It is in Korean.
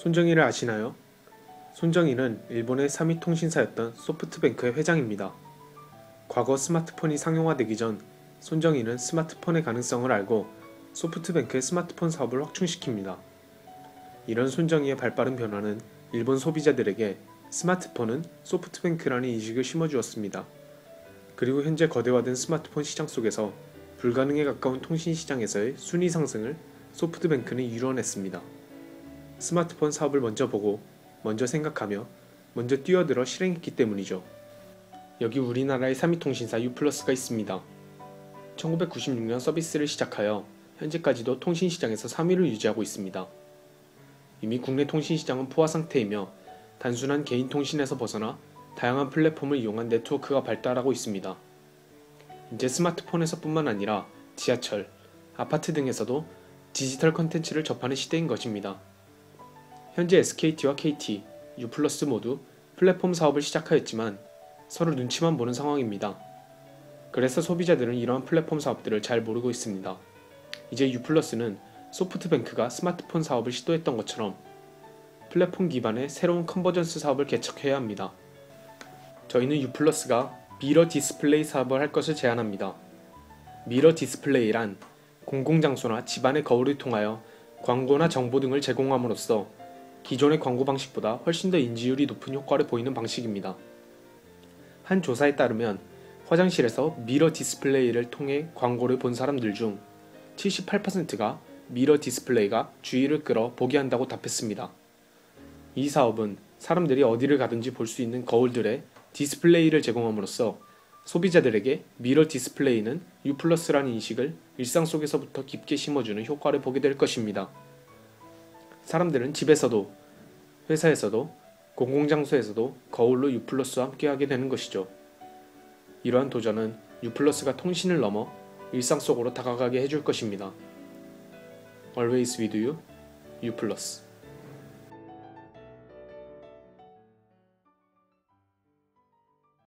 손정희를 아시나요? 손정희는 일본의 3위 통신사였던 소프트뱅크의 회장입니다. 과거 스마트폰이 상용화되기 전 손정희는 스마트폰의 가능성을 알고 소프트뱅크의 스마트폰 사업을 확충시킵니다. 이런 손정희의 발빠른 변화는 일본 소비자들에게 스마트폰은 소프트뱅크라는 인식을 심어주었습니다. 그리고 현재 거대화된 스마트폰 시장 속에서 불가능에 가까운 통신 시장에서의 순위 상승을 소프트뱅크는 이뤄냈습니다. 스마트폰 사업을 먼저 보고 먼저 생각하며 먼저 뛰어들어 실행했기 때문이죠. 여기 우리나라의 3위 통신사 유플러스가 있습니다. 1996년 서비스를 시작하여 현재까지도 통신 시장에서 3위를 유지하고 있습니다. 이미 국내 통신 시장은 포화 상태이며 단순한 개인 통신에서 벗어나 다양한 플랫폼을 이용한 네트워크가 발달하고 있습니다. 이제 스마트폰에서뿐만 아니라 지하철, 아파트 등에서도 디지털 컨텐츠를 접하는 시대인 것입니다. 현재 SKT와 KT, U+ 모두 플랫폼 사업을 시작하였지만 서로 눈치만 보는 상황입니다. 그래서 소비자들은 이러한 플랫폼 사업들을 잘 모르고 있습니다. 이제 U+는 소프트뱅크가 스마트폰 사업을 시도했던 것처럼 플랫폼 기반의 새로운 convergence 사업을 개척해야 합니다. 저희는 U+가 mirror display 사업을 할 것을 제안합니다. mirror display란 공공장소나 집안의 거울을 통하여 광고나 정보 등을 제공함으로써 기존의 광고 방식보다 훨씬 더 인지율이 높은 효과를 보이는 방식입니다. 한 조사에 따르면 화장실에서 mirror display를 통해 광고를 본 사람들 중 78%가 mirror display가 주의를 끌어 보게 한다고 답했습니다. 이 사업은 사람들이 어디를 가든지 볼 수 있는 거울들의 디스플레이를 제공함으로써 소비자들에게 mirror 디스플레이는 U+라는 인식을 일상 속에서부터 깊게 심어주는 효과를 보게 될 것입니다. 사람들은 집에서도 회사에서도 공공장소에서도 거울로 U+와 함께하게 되는 것이죠. 이러한 도전은 U+가 통신을 넘어 일상 속으로 다가가게 해줄 것입니다. Always with you, U+.